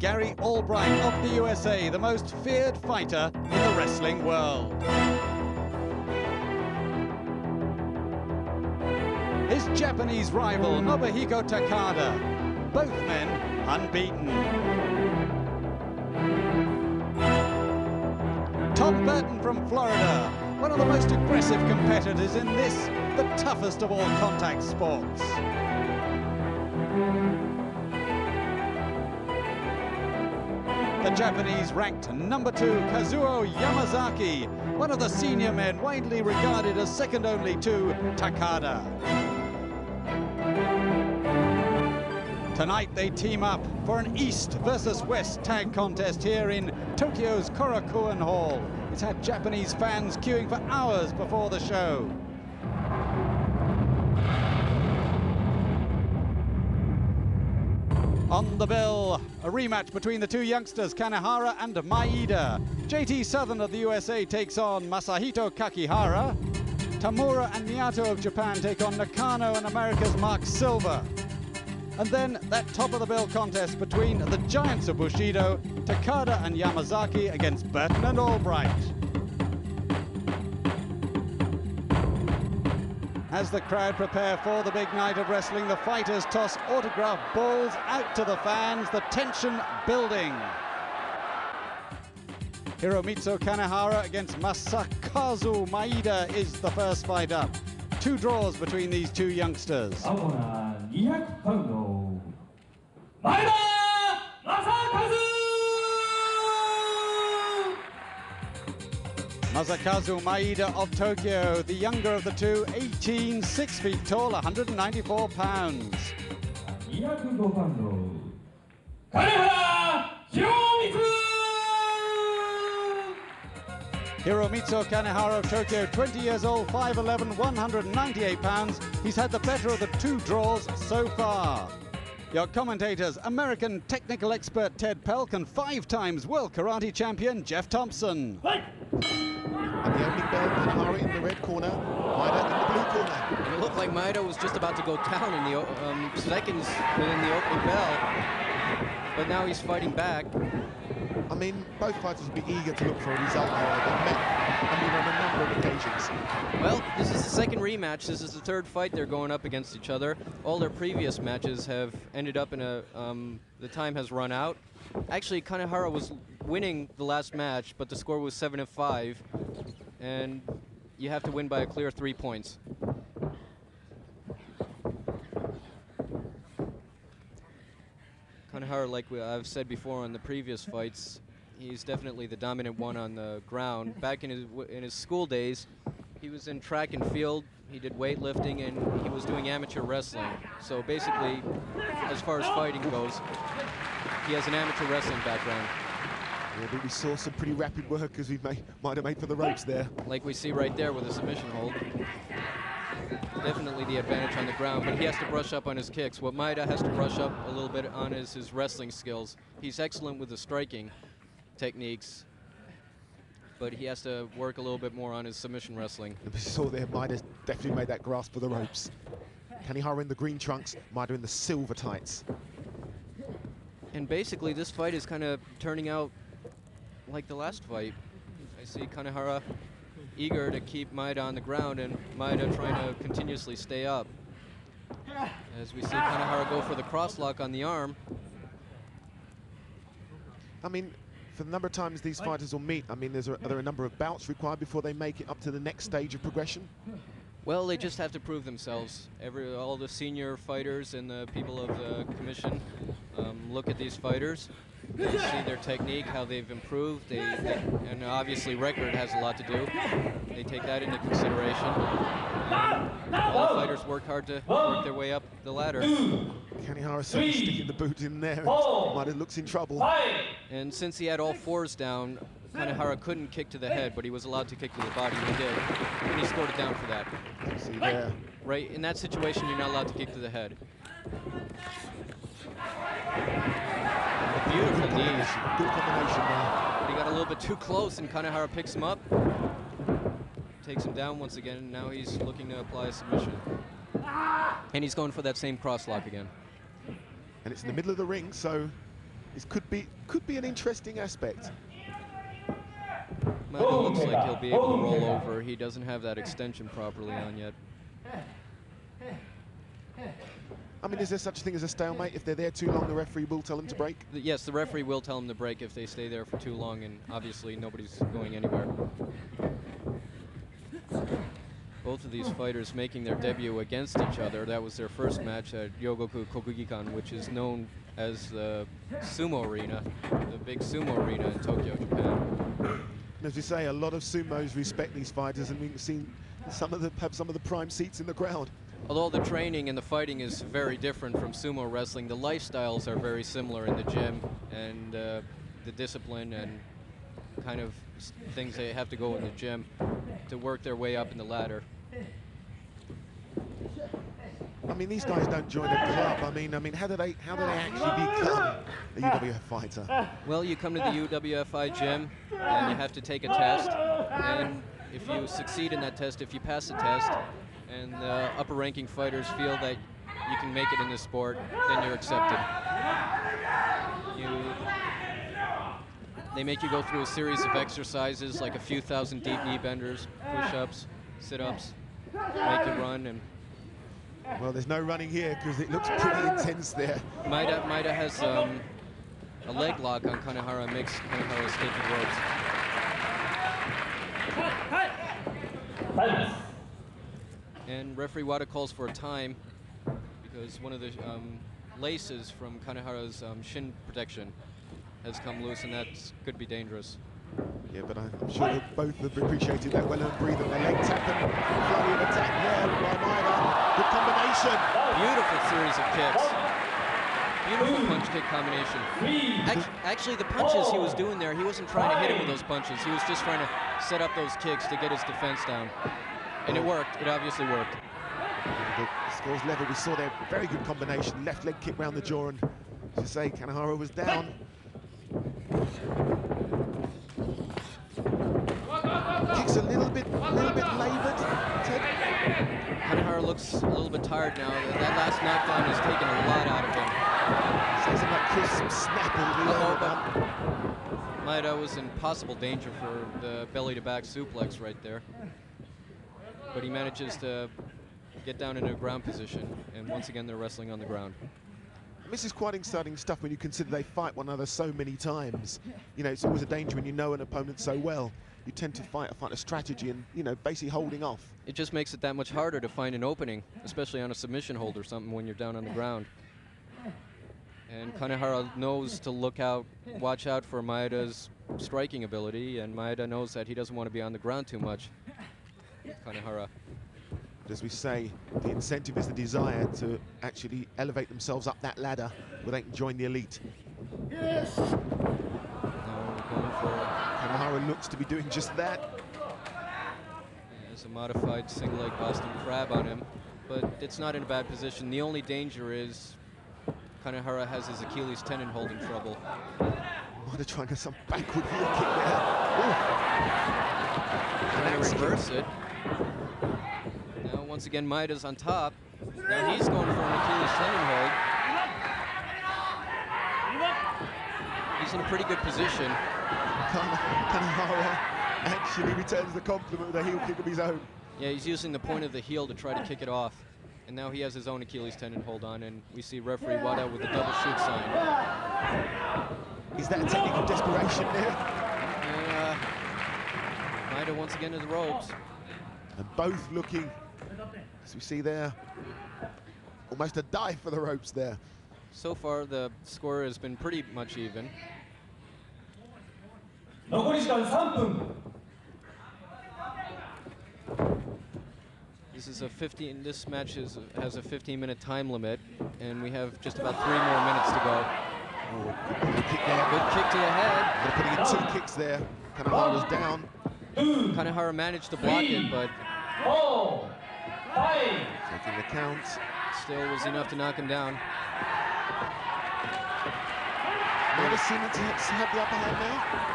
Gary Albright of the USA, the most feared fighter in the wrestling world. His Japanese rival, Nobuhiko Takada, both men unbeaten. Tom Burton from Florida, one of the most aggressive competitors in this, the toughest of all contact sports. The Japanese ranked number two, Kazuo Yamazaki, one of the senior men widely regarded as second only to Takada. Tonight they team up for an East versus West tag contest here in Tokyo's Korakuen Hall. It's had Japanese fans queuing for hours before the show. On the bill, a rematch between the two youngsters, Kanehara and Maeda. JT Southern of the USA takes on Masahito Kakihara. Tamura and Miyato of Japan take on Nakano and America's Mark Silver. And then that top of the bill contest between the giants of Bushido, Takada and Yamazaki against Burton and Albright. As the crowd prepare for the big night of wrestling, the fighters toss autograph balls out to the fans, the tension building. Hiromitsu Kanehara against Masakazu Maeda is the first fight up. Two draws between these two youngsters. 青コ Masakazu Maeda of Tokyo, the younger of the two, 18, 6 feet tall, 194 pounds. Hiromitsu Kanehara of Tokyo, 20 years old, 5'11", 198 pounds. He's had the better of the two draws so far. Your commentators, American technical expert Ted Pelk and five times world karate champion Jeff Thompson. Fight the opening bell, in the red corner, Maeda in the blue corner. And it looked like Maeda was just about to go down in the um, seconds within the opening bell. But now he's fighting back. I mean, both fighters will be eager to look for a result here. They've met, I mean, on a number of occasions. Well, this is the second rematch. This is the third fight they're going up against each other. All their previous matches have ended up in a. Um, the time has run out. Actually, Kanehara was winning the last match, but the score was seven and you have to win by a clear three points. Kanehara, like we, I've said before on the previous fights, he's definitely the dominant one on the ground. Back in his in his school days, he was in track and field. He did weightlifting and he was doing amateur wrestling. So basically, as far as fighting goes, he has an amateur wrestling background, Yeah, but we saw some pretty rapid work as we may, might have made for the ropes there. like we see right there with the submission hold. Definitely the advantage on the ground, but he has to brush up on his kicks. What Maeda has to brush up a little bit on is his wrestling skills. He's excellent with the striking techniques, but he has to work a little bit more on his submission wrestling. And we saw there, Maeda definitely made that grasp for the ropes. Kanehara in the green trunks, Maeda in the silver tights. And basically, this fight is kind of turning out like the last fight. I see Kanehara eager to keep Maeda on the ground and Maeda trying to continuously stay up. As we see Kanehara go for the cross lock on the arm. I mean, for the number of times these fighters will meet, I mean, there's a, are there a number of bouts required before they make it up to the next stage of progression? Well, they just have to prove themselves. Every all the senior fighters and the people of the commission um, look at these fighters, they see their technique, how they've improved. They, they and obviously record has a lot to do. They take that into consideration. And all the fighters work hard to work their way up the ladder. Kanehara certainly sticking the boot in there. and Maeda looks in trouble. And since he had all fours down, Kanehara couldn't kick to the head, but he was allowed to kick to the body, and he did. And he scored it down for that. See there. Right, in that situation, you're not allowed to kick to the head. Beautiful knees. Good combination there. He got a little bit too close, and Kanehara picks him up. Takes him down once again, and now he's looking to apply a submission. And he's going for that same cross lock again. And it's in the middle of the ring, so This could be could be an interesting aspect. Maeda looks like he'll be able to roll over. He doesn't have that extension properly on yet. I mean, is there such a thing as a stalemate? If they're there too long, the referee will tell them to break. Yes, the referee will tell them to break if they stay there for too long, and obviously nobody's going anywhere. Both of these fighters making their debut against each other. That was their first match at Ryogoku Kokugikan, which is known as the sumo arena, the big sumo arena in Tokyo, Japan. As we say, a lot of sumos respect these fighters, and we've seen some of the have some of the prime seats in the crowd. Although the training and the fighting is very different from sumo wrestling, the lifestyles are very similar in the gym, and uh, the discipline and kind of things they have to go in the gym to work their way up in the ladder. I mean, these guys don't join a club. I mean, I mean, how do they how do they actually become a UWF fighter? Well, you come to the UWFI gym and you have to take a test, and if you succeed in that test, if you pass the test, and the upper ranking fighters feel that you can make it in this sport, then you're accepted. You, they make you go through a series of exercises like a few thousand deep knee benders, push-ups, sit-ups, make you run, and Well, there's no running here because it looks pretty intense there. Maeda, Maeda has um, a leg lock on Kanehara and makes Kanehara escape the ropes. And referee Wada calls for a time because one of the um, laces from Kanehara's um, shin protection has come loose, and that could be dangerous. Yeah, but I'm sure both have appreciated that well-earned breathing The leg tap and flurry of attack there by Maeda. Good combination. Beautiful series of kicks. Beautiful punch-kick combination. Actually, actually, the punches he was doing there, he wasn't trying to hit him with those punches. He was just trying to set up those kicks to get his defense down. And it worked. It obviously worked. The scores level. We saw their very good combination. Left leg kick round the jaw, and as you say, Kanehara was down. Kicks a little bit, a little bit laboured. Ted. Kanehara looks a little bit tired now. That last knockdown has taken a lot out of him. Something like crisp, snappy. Uh-oh, overdone. Maeda was in possible danger for the belly to back suplex right there. But he manages to get down into a ground position, and once again they're wrestling on the ground. This is quite exciting stuff when you consider they fight one another so many times. You know, it's always a danger when you know an opponent so well. You tend to fight, a fight a strategy and, you know, basically holding off. It just makes it that much harder to find an opening, especially on a submission hold or something when you're down on the ground. And Kanehara knows to look out, watch out for Maeda's striking ability, and Maeda knows that he doesn't want to be on the ground too much. Kanehara. But as we say, the incentive is the desire to actually elevate themselves up that ladder where they can join the elite. Now going Kanehara looks to be doing just that. There's a modified single leg Boston Crab on him, but it's not in a bad position. The only danger is Kanehara has his Achilles tendon holding trouble. Might have tried some backward heel kick there. Trying to That's- reverse it. Now once again Maeda's on top. Now he's going for an Achilles tendon hold. He's in a pretty good position. Kanehara actually returns the compliment with a heel kick of his own. Yeah, he's using the point of the heel to try to kick it off. And now he has his own Achilles tendon hold on, and we see referee Wada with the double shoot sign. Is that a technique of desperation there? And, uh, Maeda once again to the ropes and both looking, as we see there, almost a dive for the ropes there. So far, the score has been pretty much even. This is a 15. This match is, has a 15-minute time limit, and we have just about three more minutes to go. Oh, good kick there. Good kick to the head. They're putting in two kicks there. Kanehara's down. Kanehara managed to block it, but 4 5 Taking the count. still was enough to knock him down. Might have seeming to have the upper hand now.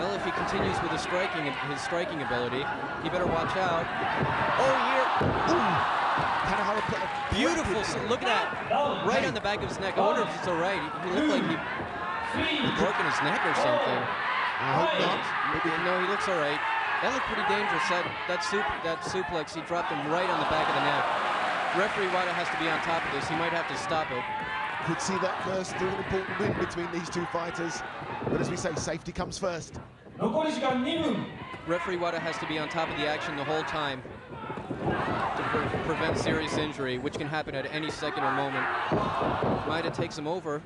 Well, if he continues with his striking, his striking ability, he better watch out. Oh, here! Kanehara put a Beautiful. Look at that. Right on the back of his neck. I wonder if it's all right. He looked like he three, broken his neck or something. I hope not. Maybe No, he looks all right. That looked pretty dangerous. That that, sup that suplex, he dropped him right on the back of the neck. Referee Wada has to be on top of this. He might have to stop it. Could see that first through an important win between these two fighters. But as we say, safety comes first. Referee Wada has to be on top of the action the whole time to pre prevent serious injury, which can happen at any second or moment. Maeda takes him over.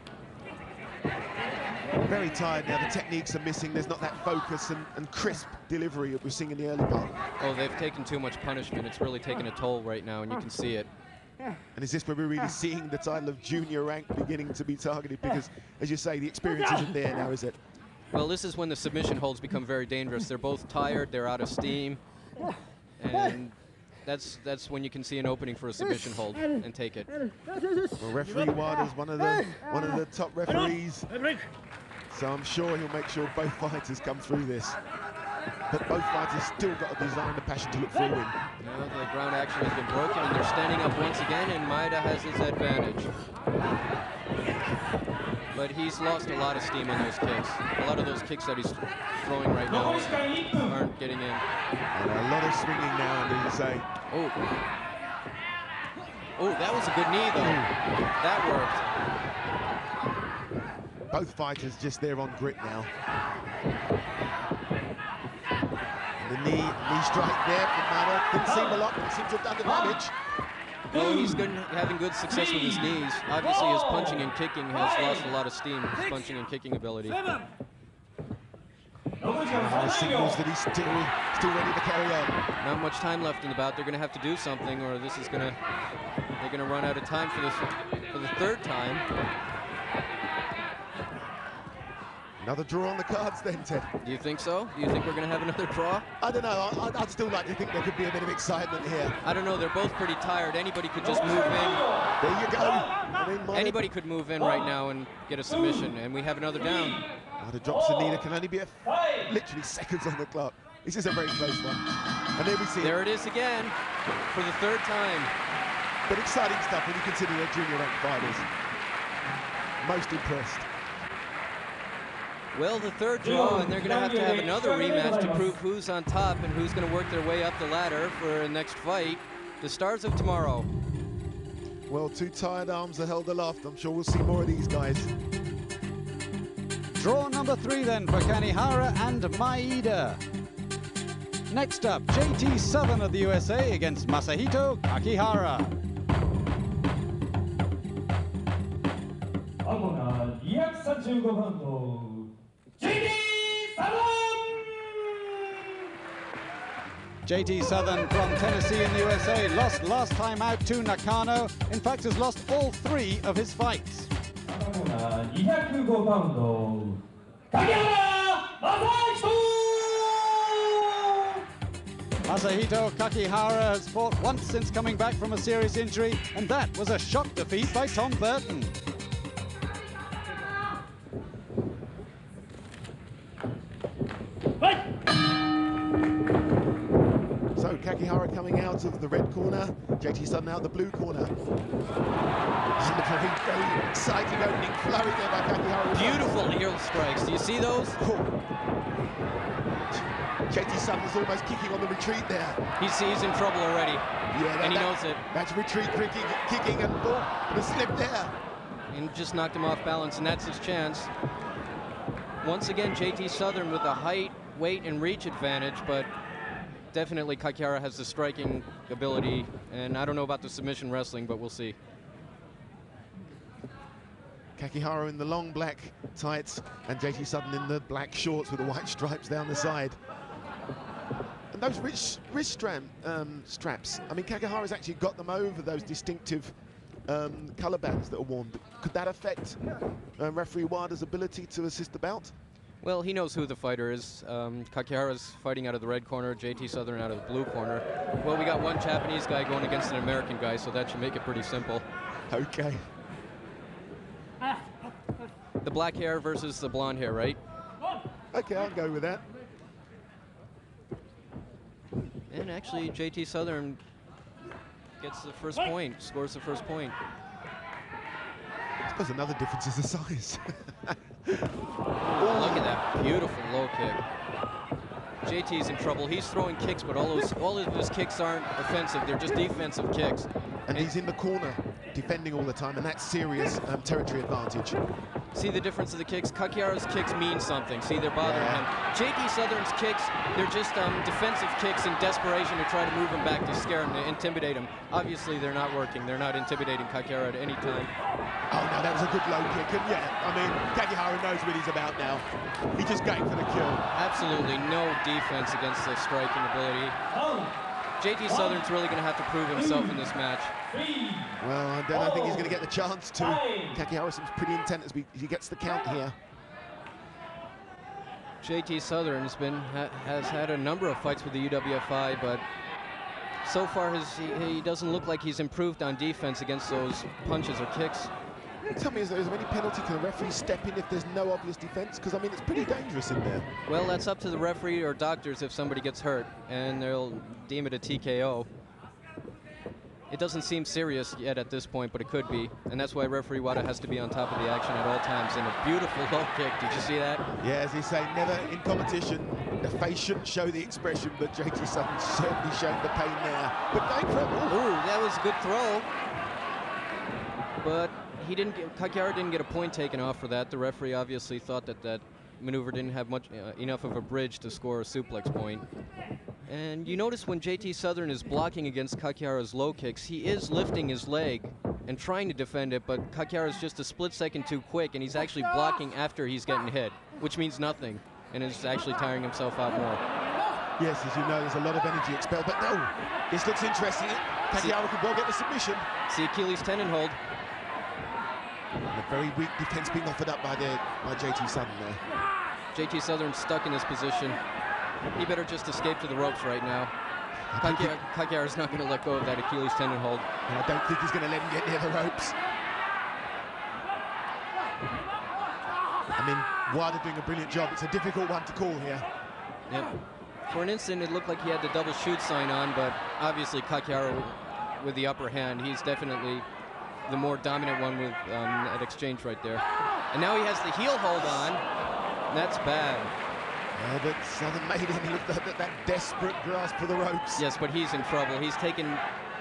Very tired now. The techniques are missing. There's not that focus and, and crisp delivery that we're seeing in the early part. Oh, they've taken too much punishment. It's really taking a toll right now, and you can see it. And is this where we're really seeing the title of junior rank beginning to be targeted? Because, as you say, the experience isn't there now, is it? Well, this is when the submission holds become very dangerous. They're both tired, they're out of steam, and that's that's when you can see an opening for a submission hold and take it. Well, referee Wada's one of the one of the top referees, so I'm sure he'll make sure both fighters come through this. But both fighters still got a desire and a passion to look for a win. The ground action has been broken, and they're standing up once again, and Maeda has his advantage. But he's lost a lot of steam on those kicks. A lot of those kicks that he's throwing right now aren't getting in. And a lot of swinging now, and he's saying... Oh. Oh, that was a good knee, though. Mm. That worked both fighters just there on grit now. The knee, knee strike there from Mano. Didn't seem a lot, but seems to have done the damage. No, he's been having good success with his knees. Obviously, his punching and kicking has lost a lot of steam, his punching and kicking ability. Uh, signals that he's still, still ready to carry on. Not much time left in the bout. They're going to have to do something, or this is going to... They're going to run out of time for this for the third time. Another draw on the cards then, Ted. Do you think so? Do you think we're going to have another draw? I don't know, I, I'd- I'd still like to think there could be a bit of excitement here. I don't know. They're both pretty tired. Anybody could just move in. There you go. I mean, Anybody could move in right now and get a submission, and we have another down. Drops the knee. There can only be a literally seconds on the clock. This is a very close one. And there we see There it. it is again for the third time. But exciting stuff when you consider they're junior ranked fighters. Most impressed. Well, the third draw, and they're going to have to have another rematch to prove who's on top and who's going to work their way up the ladder for a next fight. The stars of tomorrow. Well, two tired arms are held aloft. I'm sure we'll see more of these guys. Draw number three then for Kanehara and Maeda. Next up, JT Southern of the USA against Masahito Kakihara. J D Southern from Tennessee in the USA lost last time out to Nakano. In fact, has lost all three of his fights. Masahito Kakihara has fought once since coming back from a serious injury, and that was a shock defeat by Tom Burton. JT Southern out the blue corner. Is a very, very exciting opening flurry there by Kakihara. Beautiful heel strikes. Do you see those? Oh. JT is almost kicking on the retreat there. He's, he's in trouble already. Yeah, that- and he that- knows it. That's retreat kicking, kicking and and a slip there. And just knocked him off balance, and that's his chance. Once again, JT Southern with a height, weight, and reach advantage, but definitely Kakihara has the striking ability, and I don't know about the submission wrestling, but we'll see. Kakihara in the long black tights and JT Southern in the black shorts with the white stripes down the side. And those wrist, wrist stram, um, straps, I mean, Kakihara's actually got them over those distinctive um, colour bands that are worn. Could that affect uh, referee Wada's ability to assist the bout? Well, he knows who the fighter is. Um, Kakihara's fighting out of the red corner, JT Southern out of the blue corner. Well, we got one Japanese guy going against an American guy, so that should make it pretty simple. Okay. The black hair versus the blonde hair, right? Okay, I'll go with that. And actually, JT Southern gets the first point, scores the first point. I suppose another difference is the size. Look at that beautiful low kick. JT's in trouble. He's throwing kicks, but all those all of his kicks aren't offensive. They're just defensive kicks. and he's in the corner defending all the time, and that's serious um, territory advantage. See the difference of the kicks? Kakihara's kicks mean something. See, they're bothering him. JT Southern's kicks, they're just um, defensive kicks in desperation to try to move him back, to scare him, to intimidate him. Obviously, they're not working. They're not intimidating Kakihara at any time. Oh, no, that was a good low kick. And yeah, I mean, Kakihara knows what he's about now. He's just going for the kill. Absolutely no defense against the striking ability. JT Southern's really going to have to prove himself in this match. Well, I don't think he's going to get the chance to. Kakihara seems pretty intent as we, he gets the count here. JT Southern's been ha, has had a number of fights with the UWFI, but so far his, he, he doesn't look like he's improved on defense against those punches or kicks. Tell me, is there, is there any penalty? Can the referee step in if there's no obvious defence? Because, I mean, it's pretty dangerous in there. Well, that's up to the referee or doctors if somebody gets hurt, and they'll deem it a TKO. It doesn't seem serious yet at this point, but it could be, and that's why referee Wada has to be on top of the action at all times. And a beautiful low kick. Did you see that? Yeah, as he say, never in competition, the face shouldn't show the expression, but JT Southern's certainly shown the pain there. But going for it, ooh, Ooh, that was a good throw. But he didn't get, Kakihara didn't get a point taken off for that. The referee obviously thought that that maneuver didn't have much uh, enough of a bridge to score a suplex point. And you notice when JT Southern is blocking against Kakihara's low kicks, he is lifting his leg and trying to defend it, but Kakihara is just a split second too quick, and he's actually blocking after he's getting hit, which means nothing, and is actually tiring himself out more. yes, as you know, there's a lot of energy expelled, but no, this looks interesting. Kakihara could well get the submission. See Achilles tendon hold. And a very weak defence being offered up by, the, by JT Southern there. JT Southern stuck in this position. He better just escape to the ropes right now. I is not going to let go of that Achilles tendon hold. And I don't think he's going to let him get near the ropes. I mean, Wada doing a brilliant job. It's a difficult one to call here. Yep. For an instant, it looked like he had the double shoot sign on, but obviously Kakihara with the upper hand, he's definitely the more dominant one with um, that exchange right there. And now he has the heel hold on. That's bad. But Southern made him look at that, that desperate grasp for the ropes. Yes, but he's in trouble. He's taken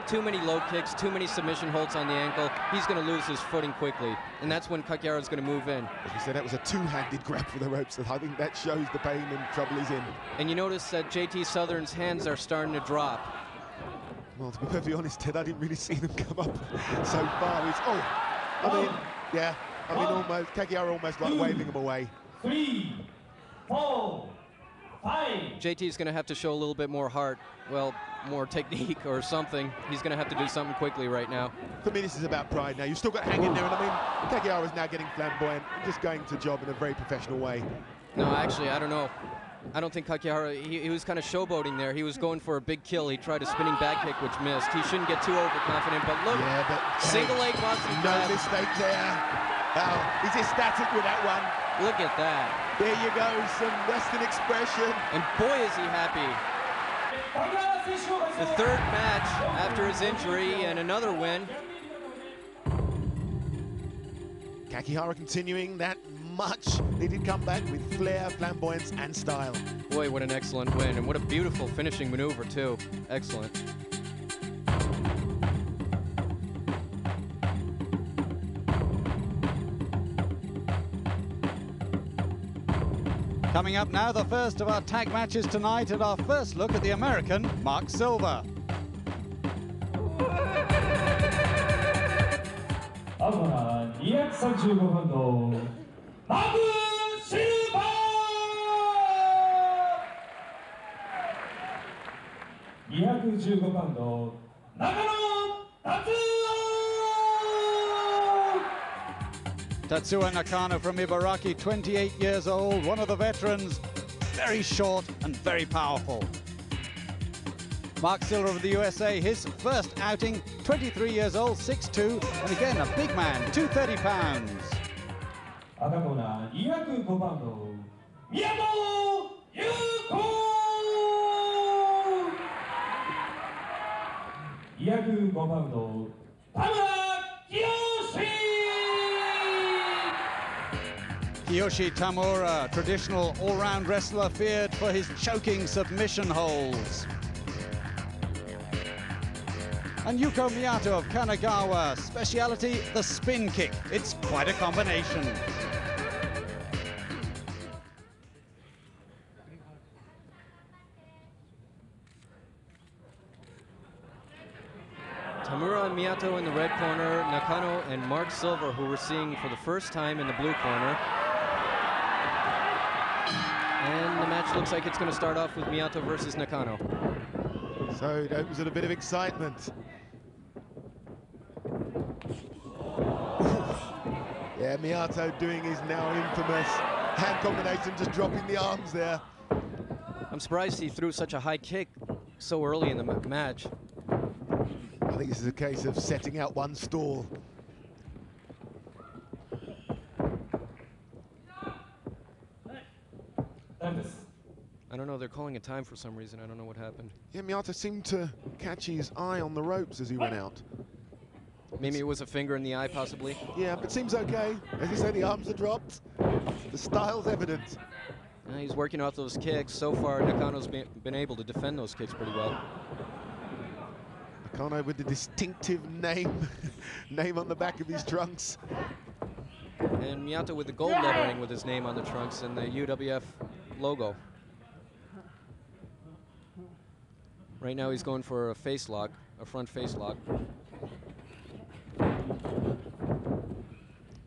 too many low kicks, too many submission holds on the ankle. He's going to lose his footing quickly, and that's when Kakihara's going to move in. As we said, that was a two-handed grab for the ropes. I think that shows the pain and trouble he's in. And you notice that JT Southern's hands are starting to drop. Well, to be perfectly honest, Ted, I didn't really see them come up so far. It's, oh, I mean, yeah, I mean, almost, Kakihara almost like waving them away. Three, four, five. JT's going to have to show a little bit more heart, well, more technique or something. He's going to have to do something quickly right now. For me, this is about pride now. You've still got to hang in there, and I mean, Kakihara is now getting flamboyant, just going to job in a very professional way. No, actually, I don't know. I don't think Kakihara, he, he was kind of showboating there. He was going for a big kill. He tried a spinning back kick, which missed. He shouldn't get too overconfident, but look, Yeah, but single leg Boston No grab. mistake there. Oh, he's ecstatic with that one. Look at that. There you go, some Western expression. And boy, is he happy. The third match after his injury and another win. Kakihara continuing that much. They did come back with flair, flamboyance, and style. Boy, what an excellent win, and what a beautiful finishing maneuver, too. Excellent. Coming up now, the first of our tag matches tonight and our first look at the American, Mark Silver. 아무나 235번도 박은 실바! Tatsuo Nakano from Ibaraki, 28 years old, one of the veterans, very short and very powerful. Mark Silver of the USA, his first outing, 23 years old, 6'2", and again a big man, 230 pounds. 赤コーナー205ポンド宮本優子215 205パウンド田村清 Kiyoshi Tamura, traditional all-round wrestler feared for his choking submission holds. And Yuko Miyato of Kanagawa, speciality the spin kick. It's quite a combination. Miyato in the red corner, Nakano and Mark Silver, who we're seeing for the first time in the blue corner. And the match looks like it's going to start off with Miyato versus Nakano. So it opens with a bit of excitement. yeah, Miyato doing his now infamous hand combination, just dropping the arms there. I'm surprised he threw such a high kick so early in the match. I think this is a case of setting out one stall. I don't know, they're calling a time for some reason. I don't know what happened. Yeah, Miyato seemed to catch his eye on the ropes as he went out. Maybe it was a finger in the eye, possibly. Yeah, but seems okay. As you say, the arms are dropped. The style's evident. Uh, he's working off those kicks. So far, Nakano's been, been able to defend those kicks pretty well. Nakano with the distinctive name, name on the back of his trunks. And Miyato with the gold lettering with his name on the trunks and the UWF logo. Right now he's going for a face lock, a front face lock.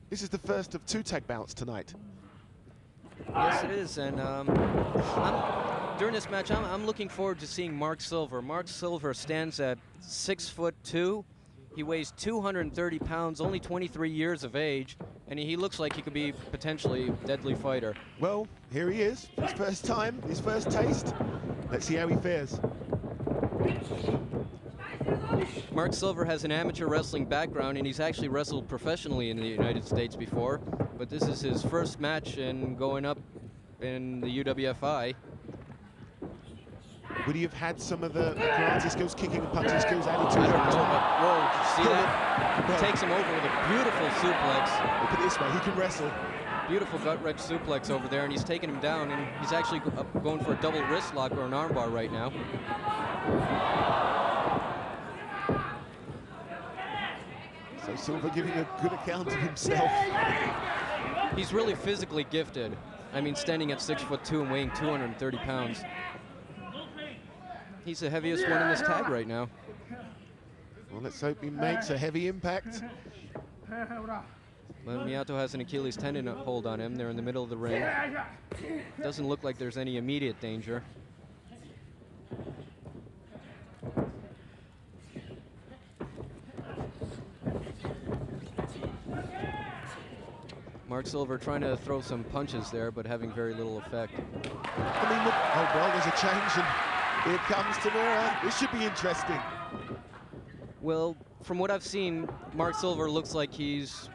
This is the first of two tag bouts tonight. Yes, it is. And um, I'm, during this match, I'm, I'm looking forward to seeing Mark Silver. Mark Silver stands at six foot two. He weighs 230 pounds, only 23 years of age, and he, he looks like he could be potentially a deadly fighter. Well, here he is, his first time, his first taste. Let's see how he fares. Mark Silver has an amateur wrestling background, and he's actually wrestled professionally in the United States before. But this is his first match and going up in the UWFI. Would he have had some of the karate skills, kicking and punching skills added to I his don't know, repertoire? but whoa, did you see that? Well, Takes him over with a beautiful suplex. Look at this way, he can wrestle. Beautiful gut wrench suplex over there, and he's taking him down, and he's actually going for a double wrist lock or an armbar right now. So Silver giving a good account of himself. He's really physically gifted. I mean, standing at six foot two and weighing 230 pounds. He's the heaviest one in this tag right now. Well, let's hope he makes a heavy impact. But Miyato has an Achilles tendon hold on him. They're in the middle of the ring. Doesn't look like there's any immediate danger. Mark Silver trying to throw some punches there, but having very little effect. I mean, look, oh well, there's a change, here comes Tamura. This should be interesting. Well, from what I've seen, Mark Silver looks like he's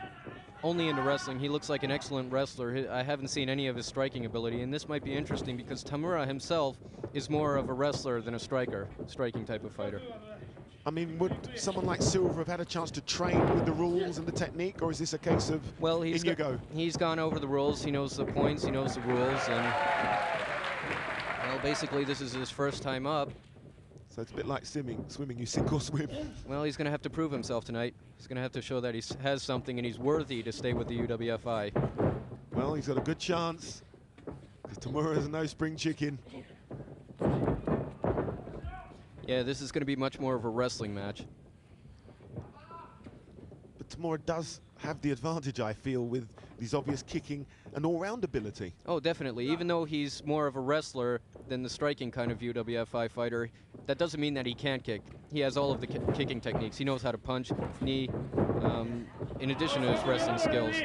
only into wrestling. He looks like an excellent wrestler. I haven't seen any of his striking ability, and this might be interesting because Tamura himself is more of a wrestler than a striker, striking type of fighter. I mean, would someone like Silver have had a chance to train with the rules and the technique, or is this a case of Well, he's in go? he's gone over the rules. He knows the points. He knows the rules, and well, basically this is his first time up. So it's a bit like swimming. Swimming, you sink or swim. Well, he's going to have to prove himself tonight. He's going to have to show that he has something and he's worthy to stay with the UWFI. Well, he's got a good chance. Because Tamura is no spring chicken. Yeah, this is going to be much more of a wrestling match. But Tamura does have the advantage, I feel, with his obvious kicking and all-round ability. Oh, definitely. Even though he's more of a wrestler than the striking kind of UWFI fighter, that doesn't mean that he can't kick. He has all of the ki- kicking techniques. He knows how to punch, knee, um, in addition to his wrestling skills.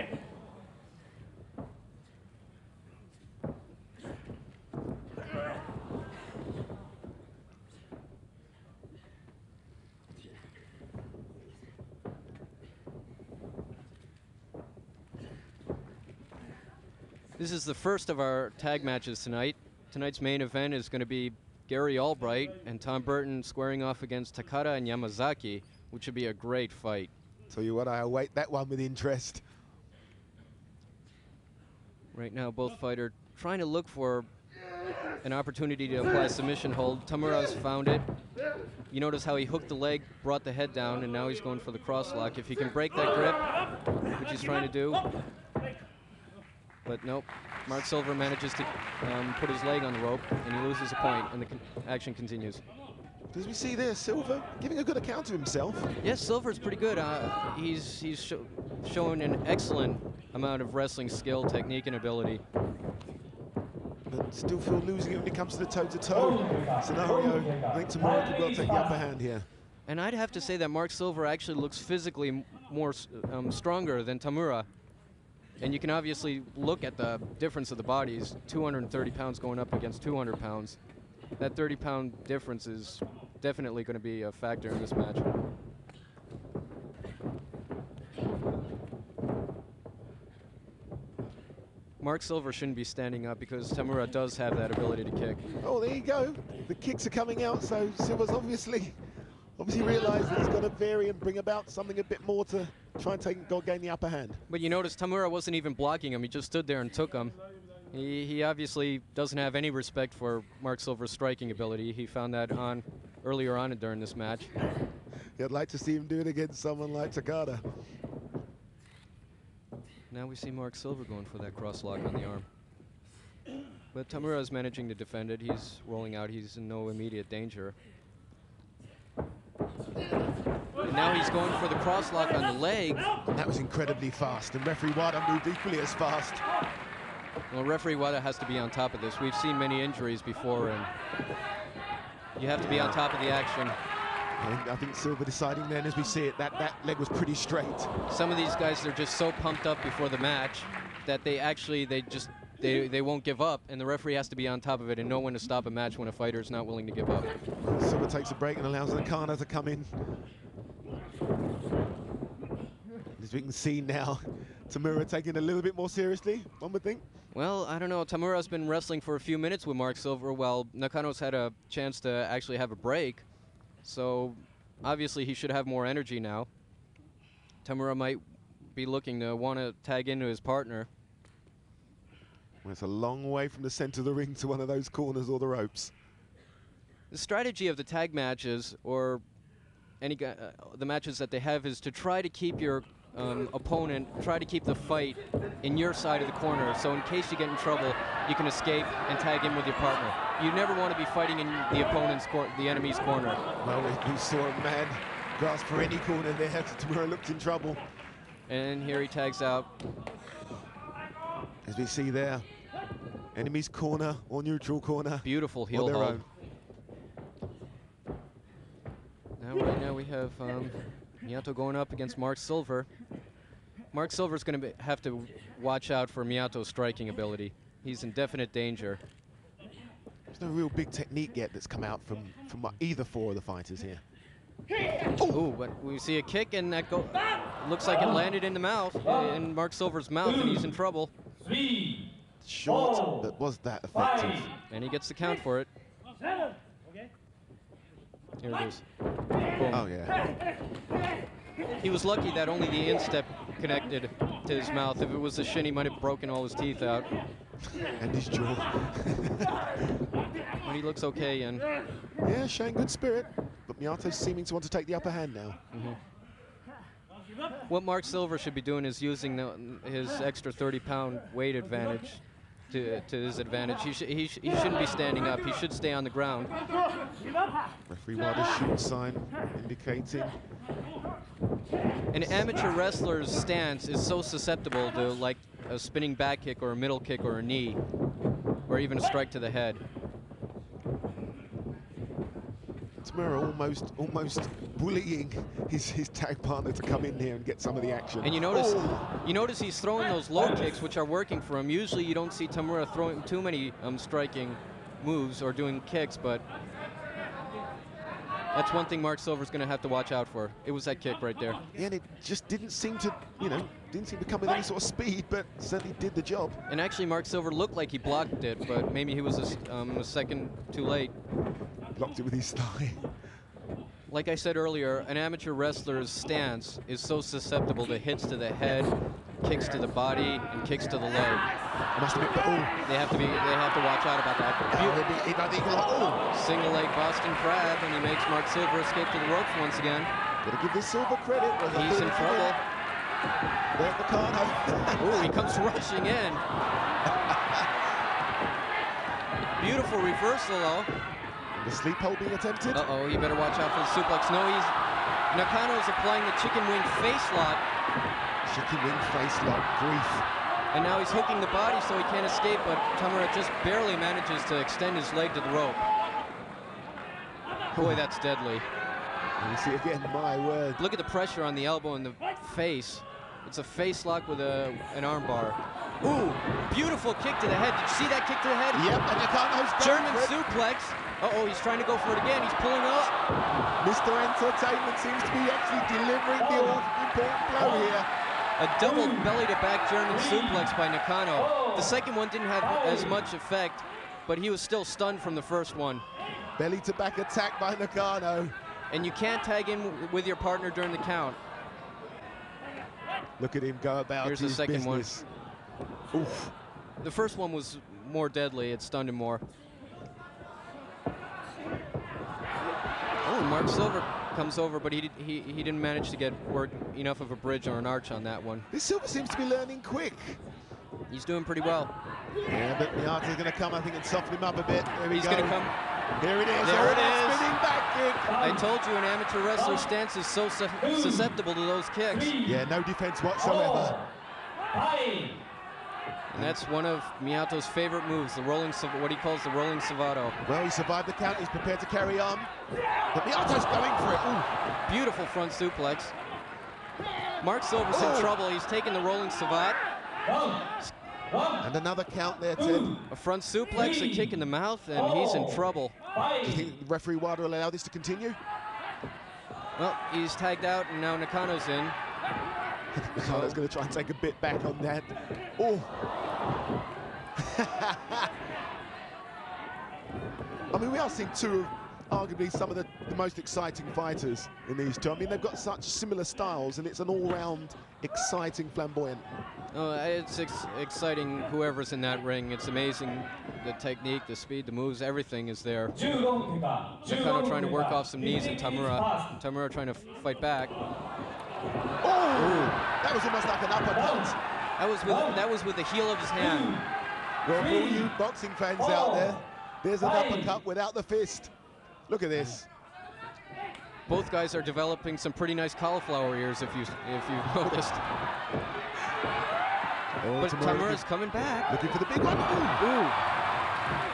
This is the first of our tag matches tonight. Tonight's main event is going to be Gary Albright and Tom Burton squaring off against Takada and Yamazaki, which would be a great fight. Tell you what, I await that one with interest. Right now, both fighters trying to look for an opportunity to apply submission hold. Tamura's found it. You notice how he hooked the leg, brought the head down, and now he's going for the cross lock. If he can break that grip, which he's trying to do, but nope. Mark Silver manages to um, put his leg on the rope, and he loses a point, and the con action continues. As we see there, Silver giving a good account of himself. Yes, Silver's pretty good. Uh, he's he's sho showing an excellent amount of wrestling skill, technique, and ability. But still feel losing it when it comes to the toe-to-toe -to -toe scenario. I think Tamura could well take the upper hand here. And I'd have to say that Mark Silver actually looks physically more um, stronger than Tamura. And you can obviously look at the difference of the bodies, 230 pounds going up against 200 pounds. That 30 pound difference is definitely going to be a factor in this match. Mark Silver shouldn't be standing up because Tamura does have that ability to kick. Oh, there you go. The kicks are coming out, so Silver's obviously obviously realised that he's got to vary and bring about something a bit more to try and take go gain the upper hand. But you notice Tamura wasn't even blocking him. He just stood there and took him. He, he obviously doesn't have any respect for Mark Silver's striking ability. He found that on earlier on during this match. I'd like to see him do it against someone like Takada. Now we see Mark Silver going for that cross lock on the arm. But Tamura is managing to defend it. He's rolling out. He's in no immediate danger. And now he's going for the cross lock on the leg. That was incredibly fast, and referee Wada moved equally as fast. Well, referee Wada has to be on top of this. We've seen many injuries before, and you have to be on top of the action. I think Silver deciding then, as we see it, that that leg was pretty straight. Some of these guys, they're just so pumped up before the match that they actually, they just, they, they won't give up, and the referee has to be on top of it and know when to stop a match when a fighter is not willing to give up. Silver takes a break and allows Nakano to come in. As we can see now, Tamura taking a little bit more seriously, one would think. Well, I don't know. Tamura's been wrestling for a few minutes with Mark Silver while Nakano's had a chance to actually have a break. So obviously he should have more energy now. Tamura might be looking to want to tag into his partner. Well, it's a long way from the center of the ring to one of those corners or the ropes. The strategy of the tag matches or any uh, the matches that they have is to try to keep your um, opponent, try to keep the fight in your side of the corner. So in case you get in trouble, you can escape and tag in with your partner. You never want to be fighting in the opponent's court, the enemy's corner. Well, we, we saw a man grasp for any corner there. Tamura looked in trouble. And here he tags out. As we see there, enemy's corner or neutral corner. Beautiful heel their hold. own. Now, right now we have um, Miyato going up against Mark Silver. Mark Silver's going to have to watch out for Miyato's striking ability. He's in definite danger. There's no real big technique yet that's come out from, from either four of the fighters here. Ooh, but we see a kick and that go looks like it landed in the mouth, in Mark Silver's mouth, and he's in trouble. Three, Short, but was that effective? five, And he gets the count for it. Here it is. Boom. Oh, yeah. He was lucky that only the instep connected to his mouth. If it was the shin, he might have broken all his teeth out. And his jaw. But he looks okay, and yeah, showing good spirit. But Miyato's seeming to want to take the upper hand now. what Mark Silver should be doing is using the, his extra 30-pound weight advantage to, to his advantage. He, sh he, sh he shouldn't be standing up. He should stay on the ground. Referee Wada's shoot sign indicating. An amateur wrestler's stance is so susceptible to like a spinning back kick or a middle kick or a knee, or even a strike to the head. Tamura almost almost bullying his, his tag partner to come in here and get some of the action. And you notice, Oh, you notice he's throwing those low kicks, which are working for him. Usually, you don't see Tamura throwing too many um, striking moves or doing kicks, but That's one thing Mark Silver's going to have to watch out for. It was that kick right there. Yeah, and it just didn't seem to, you know, didn't seem to come with any sort of speed, but certainly did the job. And actually, Mark Silver looked like he blocked it, but maybe he was a, s- um, a second too late. Blocked it with his thigh. Like I said earlier, an amateur wrestler's stance is so susceptible to hits to the head, kicks to the body, and kicks to the leg. Must oh, They have to be. They have to watch out about that. be- like oh, Single leg Boston Crab, and he makes Mark Silver escape to the ropes once again. gotta give this silver credit. He's in trouble. There's the Nakano. Oh, he comes rushing in. Beautiful reversal, though. the sleep hold being attempted. Uh-oh, you better watch out for the suplex. No, he's... Nakano is applying the chicken wing face lock, Chicken wing face lock, grief. and now he's hooking the body so he can't escape, but Tamura just barely manages to extend his leg to the rope. Boy, that's deadly. You see again, my word. Look at the pressure on the elbow and the face. It's a face lock with a, an arm bar. Ooh, beautiful kick to the head. Did you see that kick to the head? Yep, and Nakano's German suplex. Uh-oh, he's trying to go for it again. He's pulling up. Mr. Entertainment seems to be actually delivering the oh. all important blow here. A double belly to back German suplex by Nakano. The second one didn't have as much effect, but he was still stunned from the first one. Belly to back attack by Nakano. And you can't tag in with your partner during the count. Look at him go about Here's the his second one. business. Oof. The first one was more deadly. It stunned him more. Oh, Mark Silver comes over, but he, did- he, he didn't manage to get work enough of a bridge or an arch on that one. This Silver seems to be learning quick. He's doing pretty well. Yeah, but Miyato's going to come, I think, and soften him up a bit. There we He's go. going to come. Here it is. There oh, it that is. Spinning back kick. I told you an amateur wrestler's stance is so su- susceptible to those kicks. Yeah, no defense whatsoever. Oh, Five. And that's one of Miyato's favorite moves, the rolling, what he calls the rolling Savate. Well, he survived the count. He's prepared to carry on. But Miyato's going for it. Ooh. Beautiful front suplex. Mark Silver's Oh. in trouble. He's taking the rolling Savate. And another count there, Ted. A front suplex, a kick in the mouth, and he's in trouble. Do you think referee Wada will allow this to continue? Well, he's tagged out, and now Nakano's in. Nakano's going to try and take a bit back on that. Oh. I mean, we are seeing two of arguably some of the, the most exciting fighters in these two. I mean, they've got such similar styles, and it's an all-round exciting, flamboyant. Oh, it's ex- exciting, whoever's in that ring. It's amazing, the technique, the speed, the moves, everything is there. 16手が Nakano trying to work off some knees, and Tamura, Tamura trying to fight back. Oh, that was almost like an uppercut. That was with that was with the heel of his hand. Well, for all you boxing fans out oh. there, there's an Five. uppercut without the fist. Look at this. Both guys are developing some pretty nice cauliflower ears, if you if you noticed. Oh, But Tamura Tamura's coming back. looking for the big one. Ooh. Ooh.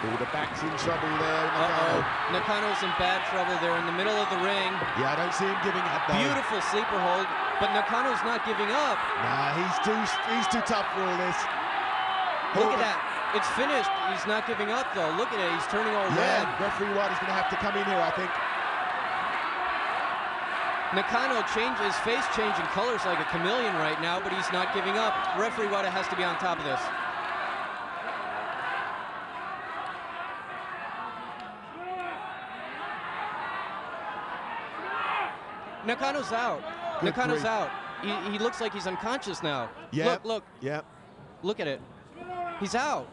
Ooh, the back's in trouble there. Uh-oh. Nakano's in bad trouble. They're in the middle of the ring. Yeah, I don't see him giving up though. Beautiful sleeper hold, but Nakano's not giving up. Nah, he's too he's too tough for all this. Look Oh, at that. It's finished. He's not giving up, though. Look at it. He's turning all Yeah, red. referee White is going to have to come in here, I think. Nakano change his face changing colors like a chameleon right now, but he's not giving up. Referee Wada has to be on top of this. Nakano's out. Good Nakano's grief. out. He, he looks like he's unconscious now. Yeah. Look, look, Yep. look at it. He's out.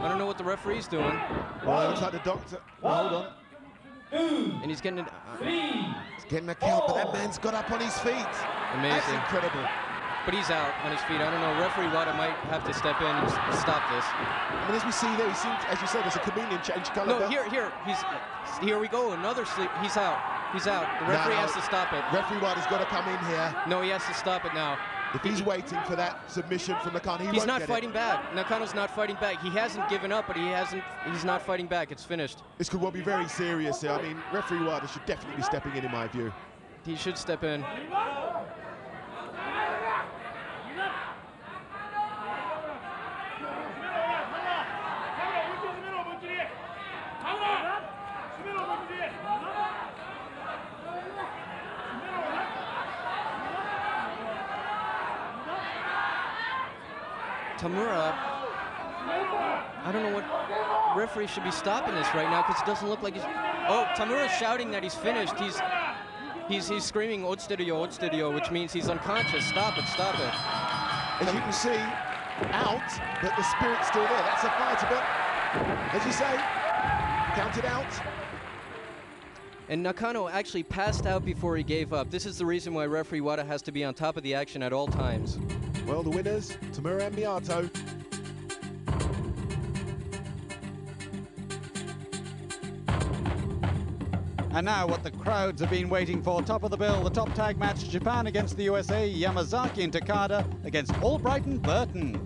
I don't know what the referee's doing, Well, it looks like the doctor. well, hold on. And he's getting it. uh, He's getting a count, but that man's got up on his feet. That's Amazing. incredible. But he's out on his feet. I don't know. Referee Wada might have to step in and stop this. I mean, as we see there, he seems, as you said, there's a chameleon change colour. No, here, here. He's here. We go. Another sleep. He's out. He's out. The referee no. has to stop it. Referee has got to come in here. No, he has to stop it now. If he's waiting for that submission from Nakano, he He's not get fighting it. back. Nakano's not fighting back. He hasn't given up, but he hasn't. He's not fighting back. It's finished. This could well be very serious here. I mean, referee Wada should definitely be stepping in, in my view. He should step in. Tamura, I don't know what referee should be stopping this right now because it doesn't look like he's. Oh, Tamura's shouting that he's finished. He's he's he's screaming Otsterio, Otsterio, which means he's unconscious. Stop it, stop it. As you can see, out, but the spirit's still there. That's a fighter, but as you say, counted out. And Nakano actually passed out before he gave up. This is the reason why referee Wada has to be on top of the action at all times. Well, the winners, Tamura and Miyato. And now what the crowds have been waiting for. Top of the bill, the top tag match, Japan against the USA, Yamazaki and Takada against Albright and Burton.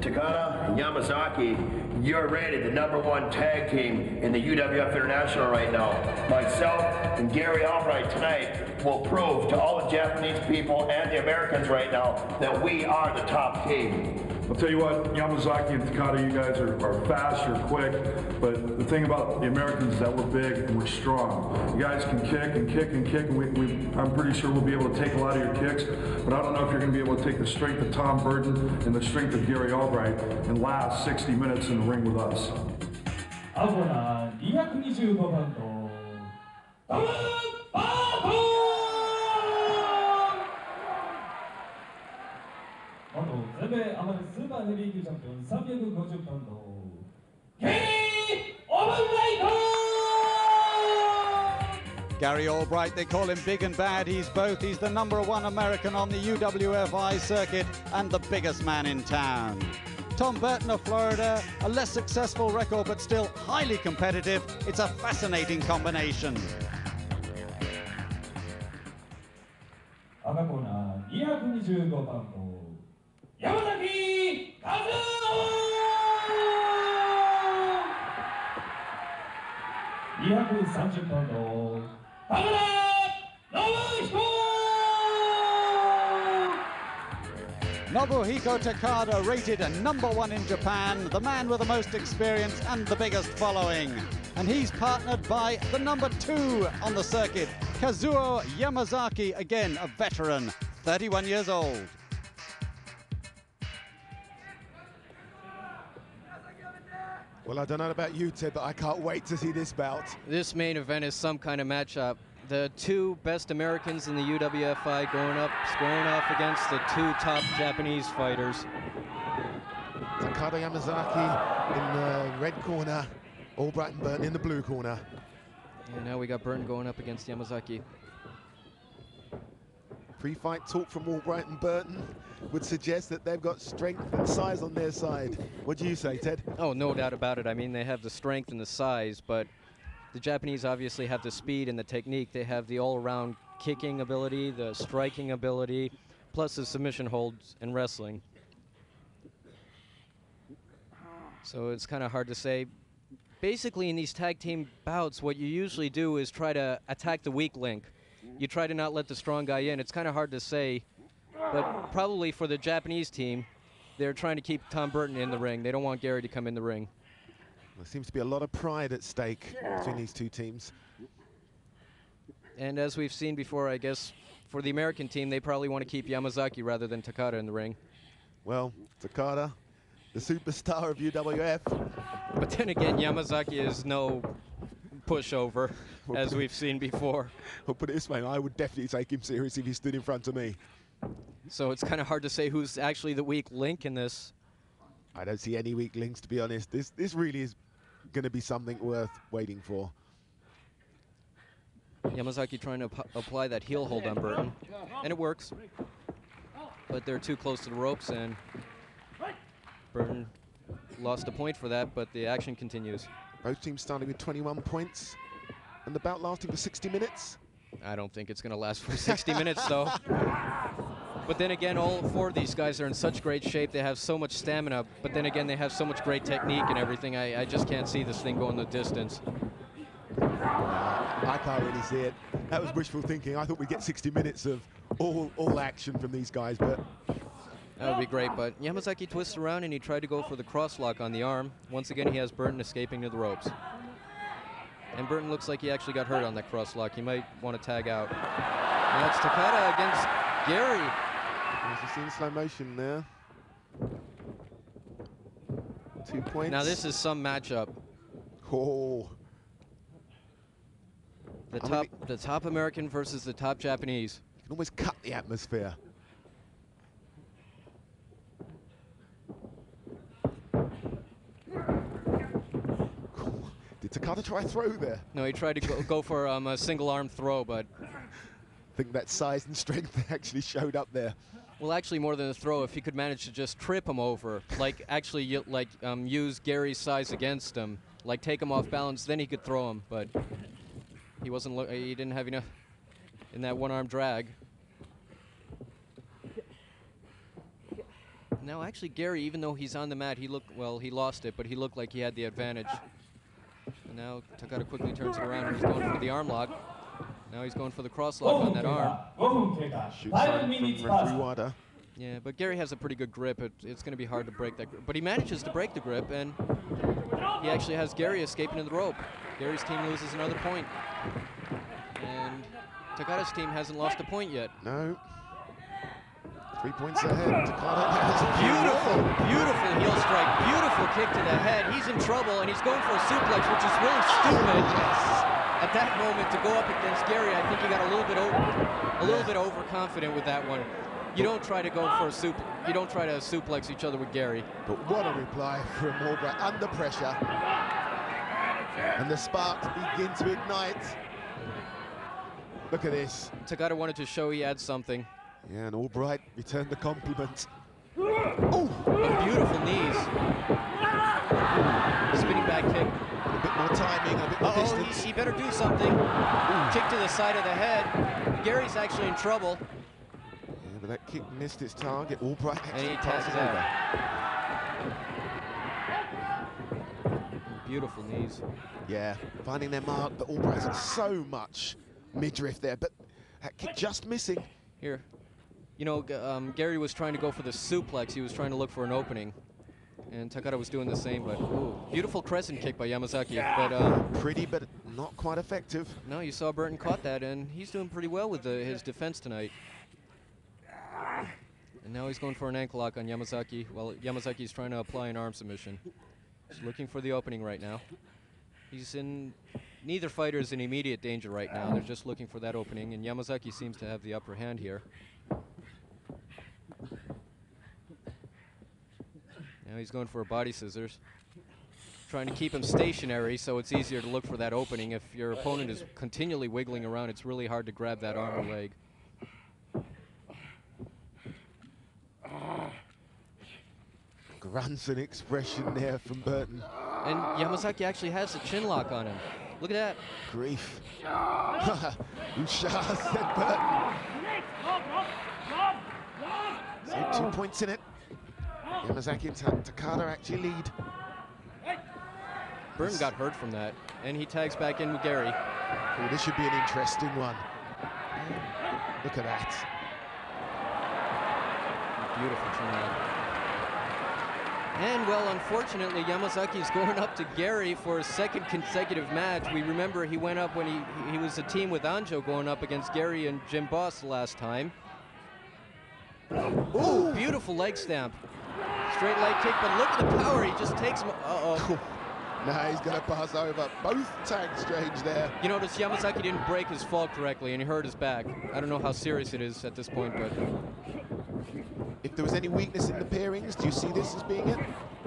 Takada and Yamazaki, you're rated the number one tag team in the UWF International right now. Myself and Gary Albright tonight will prove to all the Japanese people and the Americans right now that we are the top team. I'll tell you what, Yamazaki and Takada, you guys are, are fast, you're quick, but the thing about the Americans is that we're big and we're strong. You guys can kick and kick and kick, and we, we, I'm pretty sure we'll be able to take a lot of your kicks, but I don't know if you're going to be able to take the strength of Tom Burton and the strength of Gary Albright and last 60 minutes in the ring with us. 青コーナー225パウンドトム・バートン元全米アマスーパーヘビー級チャンピオン350パウンドケリー・オブライト Gary Albright, they call him big and bad. He's both. He's the number one American on the UWFI circuit and the biggest man in town. Tom Burton of Florida, a less successful record but still highly competitive. It's a fascinating combination. 2분 30분도 Nobuhiko Takada rated number one in Japan, the man with the most experience and the biggest following. And he's partnered by the number two on the circuit, Kazuo Yamazaki, again a veteran, 31 years old. Well, I don't know about you, Ted, but I can't wait to see this bout. This main event is some kind of matchup. The two best Americans in the UWFI going up, squaring off against the two top Japanese fighters. Takada Yamazaki in the red corner, Albright and Burton in the blue corner. And now we got Burton going up against Yamazaki. Pre-fight talk from Albright and Burton would suggest that they've got strength and size on their side. What do you say, Ted? Oh, no doubt about it. I mean, they have the strength and the size, but the Japanese obviously have the speed and the technique. They have the all-around kicking ability, the striking ability, plus the submission holds and wrestling. So it's kind of hard to say. Basically, in these tag team bouts, what you usually do is try to attack the weak link. You try to not let the strong guy in. It's kind of hard to say, but probably for the Japanese team, they're trying to keep Tom Burton in the ring. They don't want Gary to come in the ring. There seems to be a lot of pride at stake between these two teams. And as we've seen before, I guess for the American team, they probably want to keep Yamazaki rather than Takada in the ring. Well, Takada, the superstar of UWF, But then again, Yamazaki is no pushover, as we've seen before. I'll put it this way, I would definitely take him serious if he stood in front of me. So it's kind of hard to say who's actually the weak link in this. I don't see any weak links, to be honest. This, this really is going to be something worth waiting for. Yamazaki trying to apply that heel hold on Burton, and it works. But they're too close to the ropes, and Burton lost a point for that, but the action continues. Both teams starting with 21 points, and the bout lasting for 60 minutes. I don't think it's going to last for 60 minutes, though. But then again, all four of these guys are in such great shape. They have so much stamina, but then again, they have so much great technique and everything. I, I just can't see this thing going the distance. I can't really see it. That was wishful thinking. I thought we'd get 60 minutes of all, all action from these guys, but That would be great, but Yamazaki twists around and he tried to go for the cross lock on the arm. Once again, he has Burton escaping to the ropes. And Burton looks like he actually got hurt on that cross lock. He might want to tag out. Now it's Takada against Gary. as you see in slow motion there, Two points. Now this is some matchup. Oh, The top, the top American versus the top Japanese. you can almost cut the atmosphere. Did Takada try throw there? No, he tried to go, go for um, a single arm throw, but I think that size and strength actually showed up there. well, actually more than a throw. If he could manage to just trip him over, like actually y- like um, use Gary's size against him, like take him off balance, then he could throw him. But he wasn't. He didn't have enough in that one arm drag. Now, actually, Gary, even though he's on the mat, he looked well. He lost it, but he looked like he had the advantage. And now Takada quickly turns it around and he's going for the arm lock. Now he's going for the cross lock on that arm. Shoot sign from referee Wada. Yeah, but Gary has a pretty good grip. It, it's going to be hard to break that grip. But he manages to break the grip, and he actually has Gary escaping in the rope. Gary's team loses another point. And Takada's team hasn't lost a point yet. No. Three points ahead. Beautiful, beautiful heel strike. Beautiful kick to the head. He's in trouble, and he's going for a suplex, which is really stupid. At that moment, to go up against Gary, I think he got a little bit over, a little bit overconfident with that one. You don't try to go for a sup. You don't try to suplex each other with Gary. But what a reply from Albright under pressure. And the sparks begin to ignite. Look at this. Takada wanted to show he had something. Yeah, and Albright returned the compliment. But beautiful knees. Spinning back kick. A bit more timing, a bit more Uh-oh, distance. he, he better do something. Kick to the side of the head. Gary's actually in trouble. Yeah, but that kick missed its target. Albright And actually he passes taps over. Beautiful knees. Yeah, finding their mark, but Albright's got so much midriff there, but that kick just missing. Here. You know, um, Gary was trying to go for the suplex. He was trying to look for an opening. And Takada was doing the same, but ooh, beautiful crescent kick by Yamazaki. But um, Pretty, but not quite effective. no, you saw Burton caught that, and he's doing pretty well with the, his defense tonight. And now he's going for an ankle lock on Yamazaki, while Yamazaki's trying to apply an arm submission. He's looking for the opening right now. He's in. Neither fighter is in immediate danger right now. They're just looking for that opening, and Yamazaki seems to have the upper hand here. Now he's going for a body scissors. Trying to keep him stationary so it's easier to look for that opening. If your opponent is continually wiggling around, it's really hard to grab that arm or leg. Grunts and expression there from Burton. And Yamazaki actually has a chin lock on him. Look at that. Grief. Usha said Burton. So two points in it. Yamazaki Takada actually lead. Burton got hurt from that, and he tags back in with Gary. Oh, this should be an interesting one. Look at that. Beautiful lock. And well, unfortunately, Yamazaki's going up to Gary for a second consecutive match. We remember he went up when he he was a team with Anjo going up against Gary and Jim Boss last time. Ooh, beautiful leg stamp. Straight leg kick, but look at the power. He just takes him. Uh-oh. Now he's going to pass over. Both tags strange there. You notice Yamazaki didn't break his fall correctly, and he hurt his back. I don't know how serious it is at this point, but If there was any weakness in the pairings, do you see this as being it?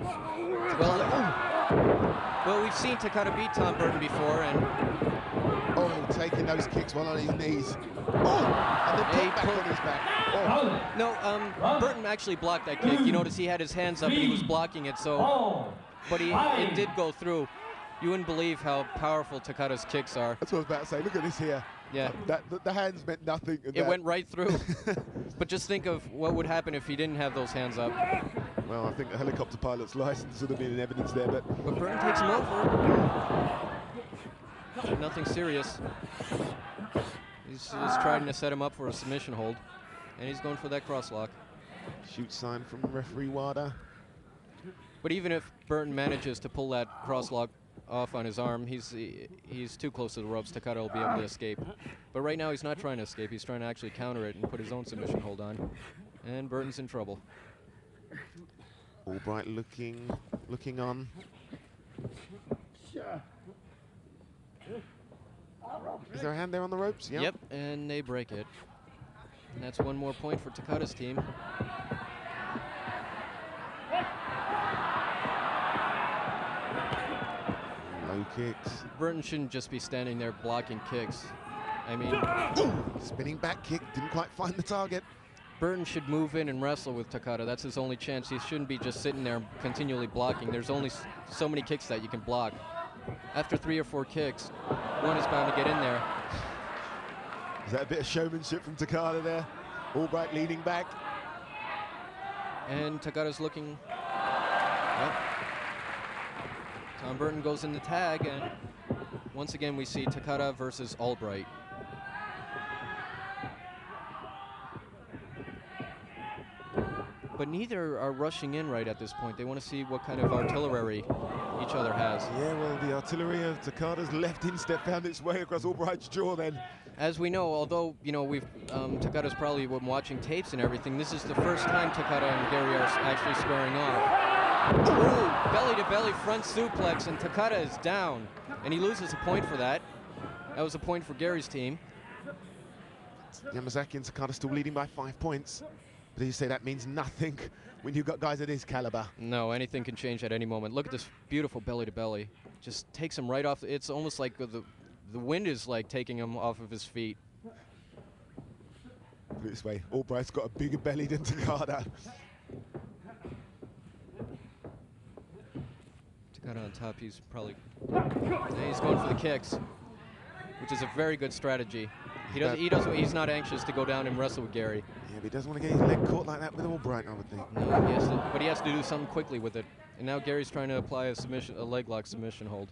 well, oh. well, we've seen Takada beat Tom Burton before, and Taking those kicks while on his knees. Oh, and back on his back. Oh. No, um, Burton actually blocked that kick. You notice he had his hands up and he was blocking it, so... But he, it did go through. You wouldn't believe how powerful Takada's kicks are. That's what I was about to say. Look at this here. Yeah. That, the, the hands meant nothing. It that. went right through. but just think of what would happen if he didn't have those hands up. Well, I think the helicopter pilot's license would have been in evidence there, but... But Burton takes him over. Nothing serious. He's just trying to set him up for a submission hold. And he's going for that cross lock. shoot sign from referee Wada. But even if Burton manages to pull that cross lock off on his arm, he's he's too close to the ropes. Takada will be able to escape. But right now he's not trying to escape. He's trying to actually counter it and put his own submission hold on. And Burton's in trouble. Albright looking looking on. Is there a hand there on the ropes? Yep, and they break it. And that's one more point for Takada's team. Low kicks. Burton shouldn't just be standing there blocking kicks. I mean, Spinning back kick, didn't quite find the target. Burton should move in and wrestle with Takada. That's his only chance. He shouldn't be just sitting there continually blocking. There's only so many kicks that you can block. After three or four kicks, one is bound to get in there. Is that a bit of showmanship from Takada there? Albright leaning back. And Takada's looking. Well, Tom Burton goes in the tag, and once again we see Takada versus Albright. But neither are rushing in right at this point. They want to see what kind of artillery each other has. Yeah, well, the artillery of Takada's left instep found its way across Albright's jaw then. As we know, although you know we've um, Takada's probably been watching tapes and everything. This is the first time Takada and Gary are actually squaring off. Ooh, belly to belly front suplex, and Takada is down, and he loses a point for that. That was a point for Gary's team. Yamazaki and Takada still leading by five points. But you say that means nothing when you've got guys of this caliber. No, anything can change at any moment. Look at this beautiful belly to belly. Just takes him right off. It's almost like the the wind is like taking him off of his feet. Put it this way, Albright's got a bigger belly than Takada. Takada on top. He's probably Yeah, he's going for the kicks, which is a very good strategy. He doesn't. He doesn't. He's not anxious to go down and wrestle with Gary. Yeah, but he doesn't want to get his leg caught like that with Albright, I would think. No, he has to, but he has to do something quickly with it. And now Gary's trying to apply a submission, a leg lock submission hold.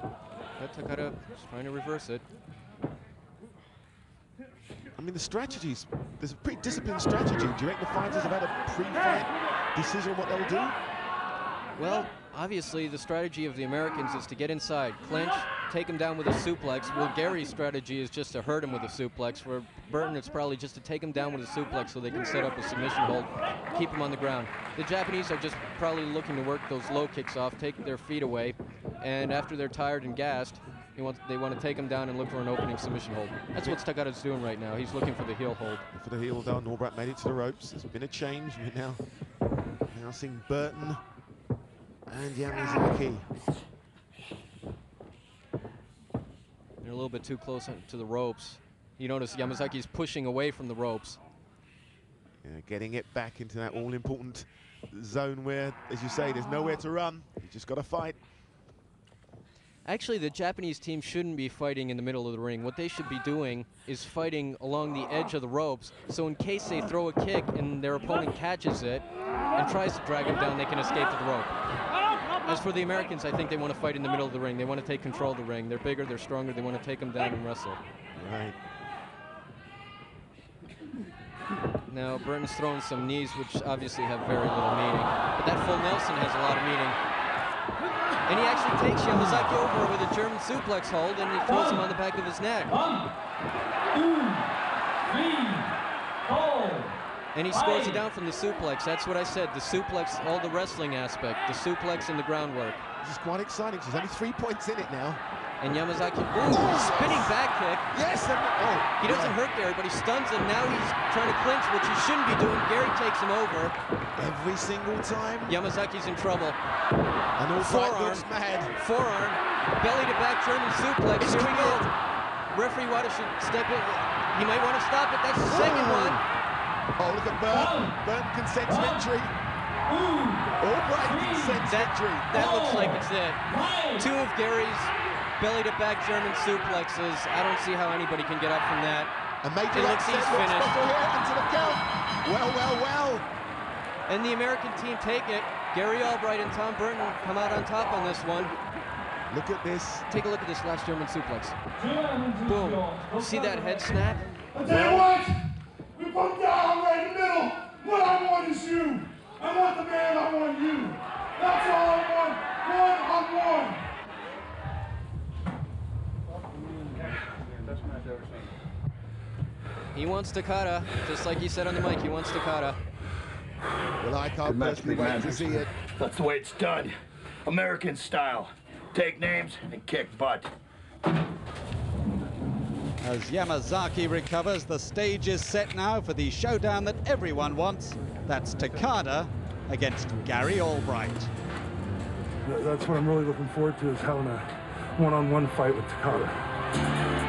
But Takada is trying to reverse it. I mean, the strategies, there's a pretty disciplined strategy. Do you reckon the fighters have had a pre-fight decision on what they'll do? Well, obviously the strategy of the Americans is to get inside, clinch, take him down with a suplex. Well, Gary's strategy is just to hurt him with a suplex. For Burton, it's probably just to take him down with a suplex so they can set up a submission hold, keep him on the ground. The Japanese are just probably looking to work those low kicks off, take their feet away, and after they're tired and gassed, they want to take him down and look for an opening submission hold. That's what Takada's doing right now. He's looking for the heel hold. For the heel down, Albright made it to the ropes. There's been a change. We're now, now seeing Burton and Yamazaki. They're a little bit too close to the ropes. You notice Yamazaki's pushing away from the ropes. Yeah, getting it back into that all-important zone where, as you say, there's nowhere to run. You just got to fight. Actually, the Japanese team shouldn't be fighting in the middle of the ring. What they should be doing is fighting along the edge of the ropes, so in case they throw a kick and their opponent catches it and tries to drag them down, they can escape to the rope. As for the Americans, I think they want to fight in the middle of the ring. They want to take control of the ring. They're bigger, they're stronger, they want to take them down and wrestle. Right. Now, Burton's throwing some knees, which obviously have very little meaning. But that full Nelson has a lot of meaning. And he actually takes Yamazaki over with a German suplex hold, and he throws him on the back of his neck. One, two, three, four. And he scores it down from the suplex. That's what I said. The suplex, all the wrestling aspect, the suplex and the groundwork. This is quite exciting. So there's only three points in it now. And Yamazaki, ooh, spinning back kick. Yes! and- oh, He doesn't yeah. hurt Gary, but he stuns him. Now he's trying to clinch, which he shouldn't be doing. Gary takes him over. Every single time. Yamazaki's in trouble. And Albright Forearm. looks mad. Forearm, belly to back German suplex. Here we go. Referee Wada should step in. He might want to stop it. That's the second Ooh. one. Oh, look at Burton. Burton consents One. entry. Albright consents That, entry. that looks like it's it. Two of Gary's belly to back German suplexes. I don't see how anybody can get up from that. A major It looks he's finished. here into the count. Well, well, well. And the American team take it. Gary Albright and Tom Burton come out on top on this one. Look at this. Take a look at this last German suplex. Boom. Boom. See that head snap? I tell you what, we put down right in the middle. What I want is you. I want the man, I want you. That's all I want. One on one. He wants Takada, just like he said on the mic. He wants Takada. Well, I can't match, personally wait man. to see it. That's the way it's done. American style. Take names and kick butt. As Yamazaki recovers, the stage is set now for the showdown that everyone wants. That's Takada against Gary Albright. That's what I'm really looking forward to is having a one-on-one fight with Takada.